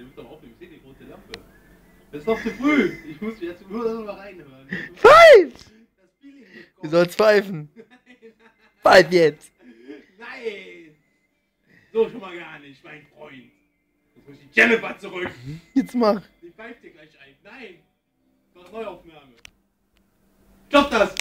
Der wird doch aufnehmen. Ich sehe die rote Lampe. Das ist noch zu früh. Ich muss jetzt nur noch mal reinhören. Pfeif! Das Du sollst pfeifen. Pfeif jetzt. Nein! So schon mal gar nicht, mein Freund. Jetzt muss ich die Jennifer zurück. Mhm. Jetzt mach. Die pfeift dir gleich ein. Nein! Mach Neuaufnahme. Stopp das!